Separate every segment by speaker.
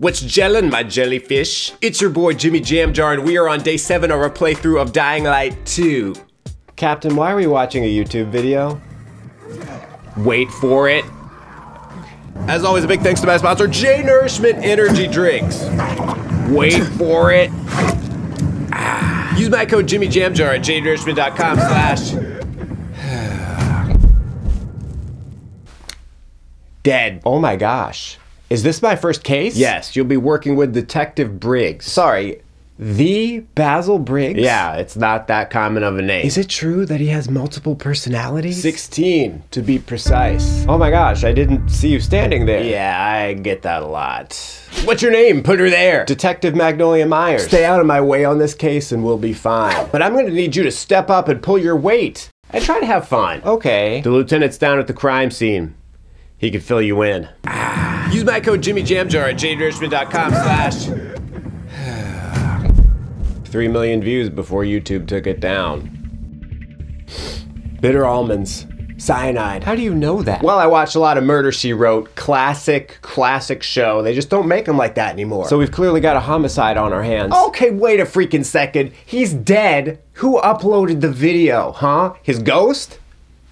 Speaker 1: What's gelling, my jellyfish? It's your boy Jimmy Jamjar, and we are on day 7 of our playthrough of Dying Light 2.
Speaker 2: Captain, why are we watching a YouTube video?
Speaker 1: Wait for it. As always, a big thanks to my sponsor, J Nourishment Energy Drinks. Wait for it. Ah. Use my code JimmyJamjar at jnourishment.com slash dead.
Speaker 2: Oh my gosh. Is this my first case?
Speaker 1: Yes, you'll be working with Detective Briggs.
Speaker 2: Sorry, the Basil Briggs?
Speaker 1: Yeah, it's not that common of a name.
Speaker 2: Is it true that he has multiple personalities?
Speaker 1: 16, to be precise.
Speaker 2: Oh my gosh, I didn't see you standing there.
Speaker 1: Yeah, I get that a lot. What's your name? Put her there.
Speaker 2: Detective Magnolia Myers.
Speaker 1: Stay out of my way on this case and we'll be fine. But I'm gonna need you to step up and pull your weight. And try to have fun.
Speaker 2: Okay.
Speaker 1: The lieutenant's down at the crime scene. He can fill you in. Use my code JimmyJamjar at jnourishment.com slash 3 million views before YouTube took it down. Bitter almonds. Cyanide.
Speaker 2: How do you know that?
Speaker 1: Well, I watched a lot of Murder She Wrote. Classic, classic show. They just don't make them like that anymore.
Speaker 2: so we've clearly got a homicide on our hands.
Speaker 1: Okay, wait a freaking second. He's dead. Who uploaded the video, huh? His ghost?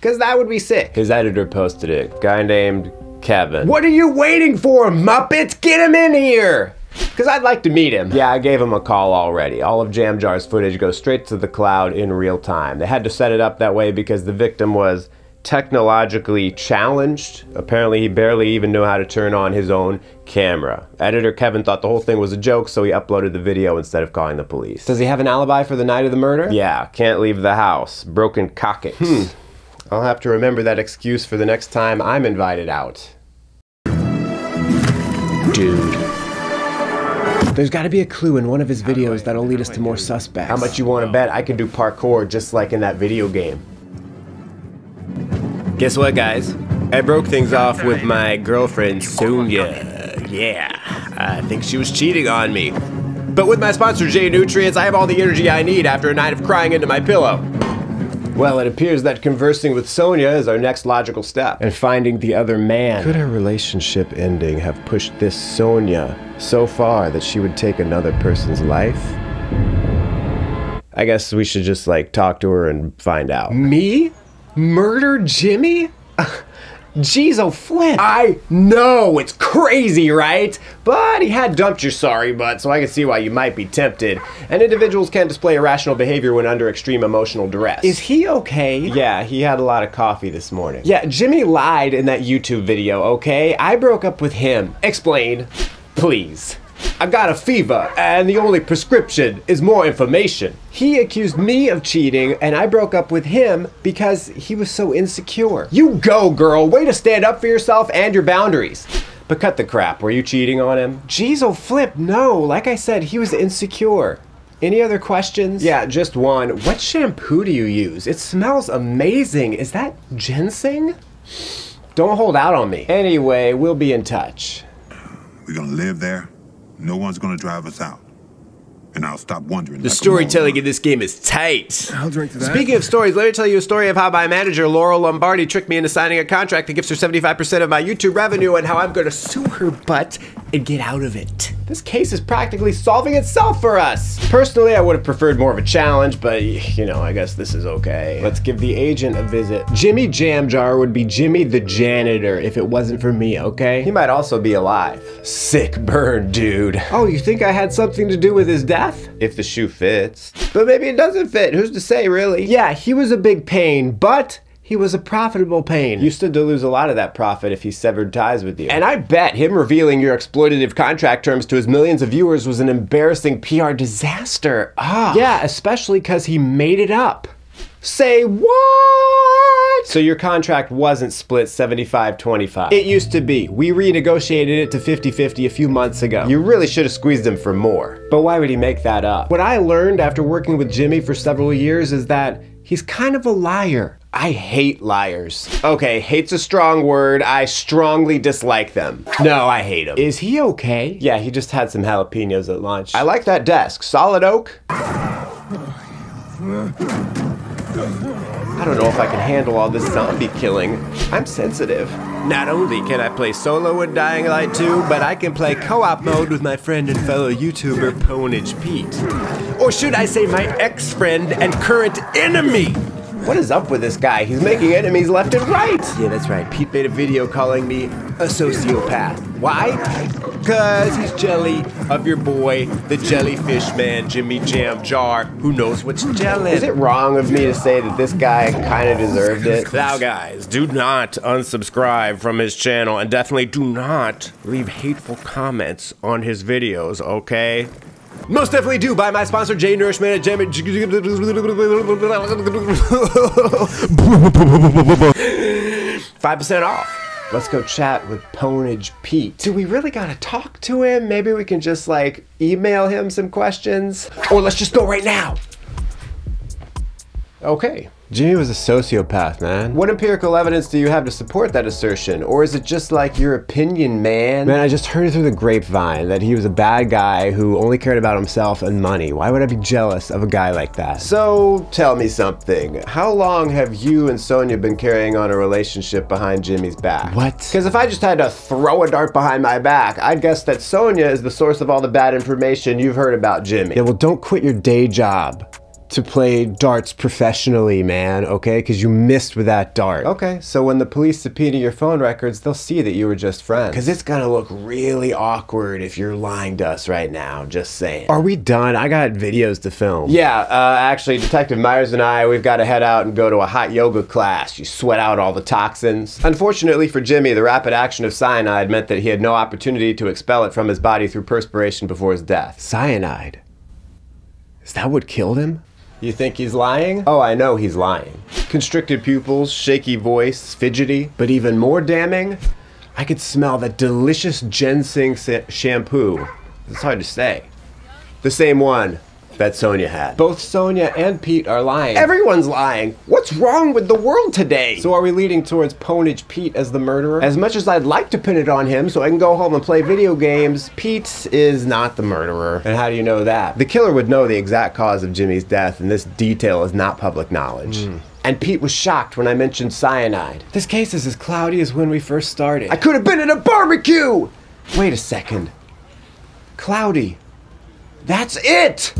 Speaker 1: Because that would be sick.
Speaker 2: His editor posted it. Guy named Kevin.
Speaker 1: What are you waiting for, Muppets? Get him in here! Because I'd like to meet him.
Speaker 2: Yeah, I gave him a call already. All of Jamjar's footage goes straight to the cloud in real time. They had to set it up that way because the victim was technologically challenged. Apparently, he barely even knew how to turn on his own camera. Editor Kevin thought the whole thing was a joke, so he uploaded the video instead of calling the police.
Speaker 1: Does he have an alibi for the night of the murder?
Speaker 2: Yeah, can't leave the house. Broken coccyx.
Speaker 1: Hmm. I'll have to remember that excuse for the next time I'm invited out.
Speaker 2: Dude.
Speaker 1: There's gotta be a clue in one of his videos that'll lead us to more suspects. How much you wanna bet I can do parkour just like in that video game? Guess what, guys? I broke things off with my girlfriend, Sonia. Yeah, I think she was cheating on me. But with my sponsor, J Nutrients, I have all the energy I need after a night of crying into my pillow. Well, it appears that conversing with Sonia is our next logical step. And finding the other man. Could her relationship ending have pushed this Sonia so far that she would take another person's life? I guess we should just like talk to her and find out. Me? Murder Jimmy? Jeez, oh flip. I know, it's crazy, right? But he had dumped your sorry butt, so I can see why you might be tempted. And individuals can display irrational behavior when under extreme emotional duress. Is he okay? Yeah, he had a lot of coffee this morning. Yeah, Jimmy lied in that YouTube video, okay? I broke up with him. Explain, please. I got a fever, and the only prescription is more information. He accused me of cheating, and I broke up with him because he was so insecure. You go, girl. Way to stand up for yourself and your boundaries. But cut the crap. Were you cheating on him? Jeez, oh flip, no. Like I said, he was insecure. Any other questions? Yeah, just one. What shampoo do you use? It smells amazing. Is that ginseng? Don't hold out on me. Anyway, we'll be in touch.
Speaker 3: We're gonna live there. No one's gonna drive us out. And I'll stop wondering.
Speaker 1: The storytelling in this game is tight.
Speaker 3: I'll drink to that.
Speaker 1: Speaking of stories, let me tell you a story of how my manager, Laurel Lombardi, tricked me into signing a contract that gives her 75% of my YouTube revenue and how I'm going to sue her butt and get out of it. This case is practically solving itself for us. Personally, I would have preferred more of a challenge, but you know, I guess this is okay. Let's give the agent a visit. Jimmy Jamjar would be Jimmy the janitor if it wasn't for me, okay? He might also be alive. Sick burn, dude. Oh, you think I had something to do with his death? If the shoe fits. But maybe it doesn't fit. Who's to say, really? Yeah, he was a big pain, but he was a profitable pain. You stood to lose a lot of that profit if he severed ties with you. And I bet him revealing your exploitative contract terms to his millions of viewers was an embarrassing PR disaster. Ah. Yeah, especially because he made it up. Say what? So your contract wasn't split 75-25. It used to be. We renegotiated it to 50-50 a few months ago. You really should have squeezed him for more. But why would he make that up? What I learned after working with Jimmy for several years is that he's kind of a liar. I hate liars. Okay, hate's a strong word. I strongly dislike them. No, I hate him. Is he okay? Yeah, he just had some jalapenos at lunch. I like that desk. Solid oak? I don't know if I can handle all this zombie killing. I'm sensitive.
Speaker 4: Not only can I play solo in Dying Light 2, but I can play co-op mode with my friend and fellow YouTuber Pwnage Pete. Or should I say my ex-friend and current enemy?
Speaker 1: What is up with this guy? He's making enemies left and right.
Speaker 4: Yeah, that's right. Pete made a video calling me a sociopath. Why? Because he's jelly of your boy, the jellyfish man, Jimmy Jam Jar, who knows what's jelly.
Speaker 1: Is it wrong of me to say that this guy kind of deserved it?
Speaker 4: Now, guys, do not unsubscribe from his channel and definitely do not leave hateful comments on his videos, okay? Most definitely do buy my sponsor, J Nourishment at Jam. 5% off.
Speaker 1: Let's go chat with Pwnage Pete. Do we really gotta talk to him? Maybe we can just like email him some questions?
Speaker 4: Or let's just go right now.
Speaker 1: Okay. Jimmy was a sociopath, man. What empirical evidence do you have to support that assertion? Or is it just like your opinion, man? Man, I just heard through the grapevine that he was a bad guy who only cared about himself and money. Why would I be jealous of a guy like that? So, tell me something. How long have you and Sonia been carrying on a relationship behind Jimmy's back? What? Because if I just had to throw a dart behind my back, I'd guess that Sonia is the source of all the bad information you've heard about Jimmy. Yeah, well, don't quit your day job to play darts professionally, man, okay? Because you missed with that dart. Okay, so when the police subpoena your phone records, they'll see that you were just friends. Because it's gonna look really awkward if you're lying to us right now, just saying. Are we done? I got videos to film. Yeah, uh, actually, Detective Myers and I, we've got to head out and go to a hot yoga class. You sweat out all the toxins. Unfortunately for Jimmy, the rapid action of cyanide meant that he had no opportunity to expel it from his body through perspiration before his death. Cyanide? Is that what killed him? You think he's lying? Oh, I know he's lying. Constricted pupils, shaky voice, fidgety. But even more damning, I could smell that delicious ginseng shampoo. It's hard to say. The same one that Sonia had. Both Sonia and Pete are lying. Everyone's lying. What's wrong with the world today? So are we leading towards Pwnage Pete as the murderer? As much as I'd like to pin it on him so I can go home and play video games, Pete is not the murderer. And how do you know that? The killer would know the exact cause of Jimmy's death, and this detail is not public knowledge. Mm. And Pete was shocked when I mentioned cyanide. This case is as cloudy as when we first started. I could have been at a barbecue! Wait a second. Cloudy. That's it!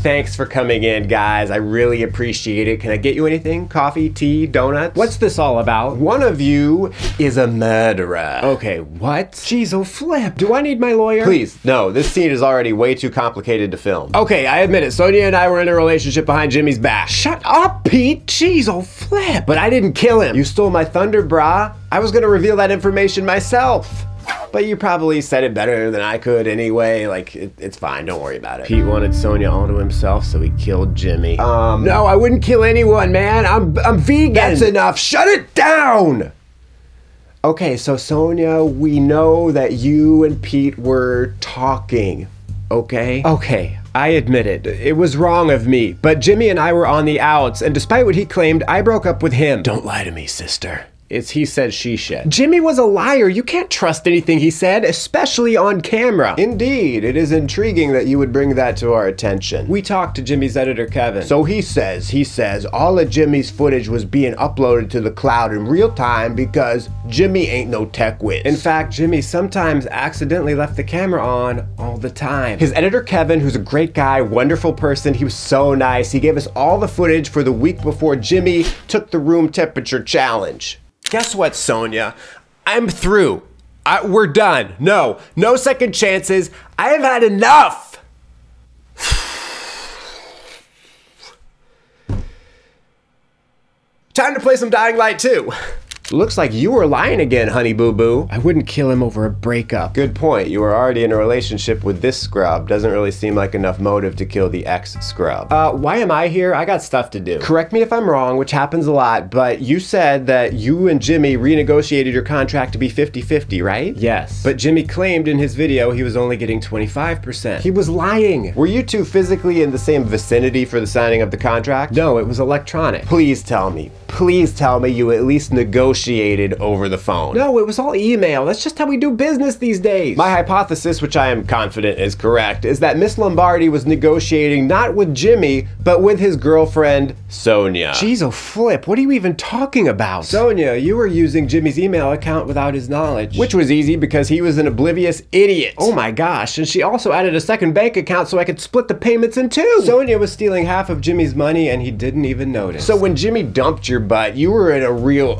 Speaker 1: Thanks for coming in, guys. I really appreciate it. Can I get you anything? Coffee, tea, donuts? What's this all about? One of you is a murderer. Okay, what? Jeez, oh flip. Do I need my lawyer? Please, no. This scene is already way too complicated to film. Okay, I admit it. Sonia and I were in a relationship behind Jimmy's back. Shut up, Pete. Jeez, oh flip. But I didn't kill him. You stole my thunder, brah. I was gonna reveal that information myself. But you probably said it better than I could anyway. Like, it, it's fine. Don't worry about it. Pete wanted Sonia all to himself, so he killed Jimmy. Um, no, I wouldn't kill anyone, man. I'm, I'm vegan. That's enough. Shut it down. Okay, so Sonia, we know that you and Pete were talking, okay? Okay, I admit it. It was wrong of me, but Jimmy and I were on the outs, and despite what he claimed, I broke up with him. Don't lie to me, sister. It's he said, she said. Jimmy was a liar. You can't trust anything he said, especially on camera. Indeed, it is intriguing that you would bring that to our attention. We talked to Jimmy's editor, Kevin. So he says, he says, all of Jimmy's footage was being uploaded to the cloud in real time because Jimmy ain't no tech whiz. In fact, Jimmy sometimes accidentally left the camera on all the time. His editor, Kevin, who's a great guy, wonderful person, he was so nice. He gave us all the footage for the week before Jimmy took the room temperature challenge. Guess what, Sonia? I'm through. I, we're done. No, no second chances. I have had enough. Time to play some Dying Light 2. Looks like you were lying again, honey boo boo. I wouldn't kill him over a breakup. Good point. You were already in a relationship with this scrub. Doesn't really seem like enough motive to kill the ex scrub. Uh, why am I here? I got stuff to do. Correct me if I'm wrong, which happens a lot, but you said that you and Jimmy renegotiated your contract to be 50 50, right? Yes. But Jimmy claimed in his video he was only getting 25%. He was lying. Were you two physically in the same vicinity for the signing of the contract? No, it was electronic. Please tell me. Please tell me you at least negotiated
Speaker 2: negotiated over the phone.
Speaker 1: No, it was all email. That's just how we do business these days.
Speaker 2: My hypothesis, which I am confident is correct, is that Miss Lombardi was negotiating not with Jimmy, but with his girlfriend, Sonia.
Speaker 1: Jeez, oh flip, what are you even talking about? Sonia, you were using Jimmy's email account without his knowledge.
Speaker 2: Which was easy because he was an oblivious idiot.
Speaker 1: Oh my gosh, and she also added a second bank account so I could split the payments in two. Sonia was stealing half of Jimmy's money and he didn't even notice.
Speaker 2: So when Jimmy dumped your butt, you were in a real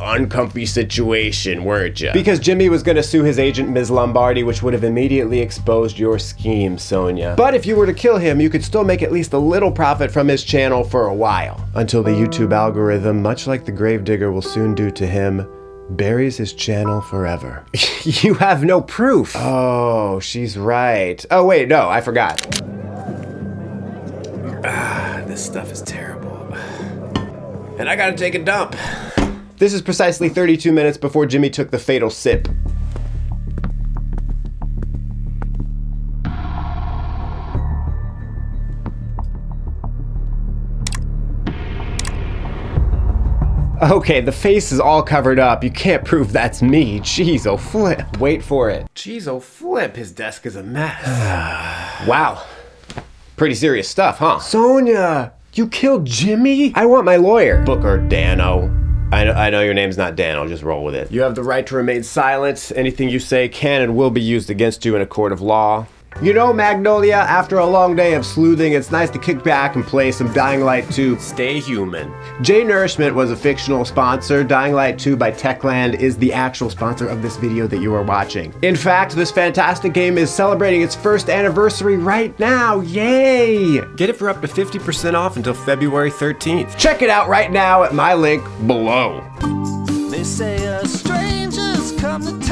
Speaker 2: uncomfy situation, weren't you?
Speaker 1: because Jimmy was gonna sue his agent Ms. Lombardi, which would have immediately exposed your scheme, Sonia. But if you were to kill him, you could still make at least a little profit from his channel for a while. Until the YouTube algorithm, much like the Gravedigger will soon do to him, buries his channel forever.
Speaker 2: you have no proof.
Speaker 1: Oh, she's right. Oh, wait, no, I forgot.
Speaker 2: Ah, this stuff is terrible. And I gotta take a dump.
Speaker 1: This is precisely 32 minutes before Jimmy took the fatal sip. Okay, the face is all covered up. You can't prove that's me. Jeez, oh flip. Wait for it.
Speaker 2: Jeez, oh flip, his desk is a mess.
Speaker 1: Wow.
Speaker 2: Pretty serious stuff, huh?
Speaker 1: Sonia, you killed Jimmy? I want my lawyer.
Speaker 2: Book 'em Danno. I know, I know your name's not Dan, I'll just roll with it.
Speaker 1: You have the right to remain silent. Anything you say can and will be used against you in a court of law. You know, Magnolia, after a long day of sleuthing, it's nice to kick back and play some Dying Light 2.
Speaker 2: Stay human.
Speaker 1: J Nourishment was a fictional sponsor. Dying Light 2 by Techland is the actual sponsor of this video that you are watching. In fact, this fantastic game is celebrating its first anniversary right now. Yay!
Speaker 2: Get it for up to 50% off until February 13th.
Speaker 1: Check it out right now at my link below.
Speaker 5: They say a stranger's come to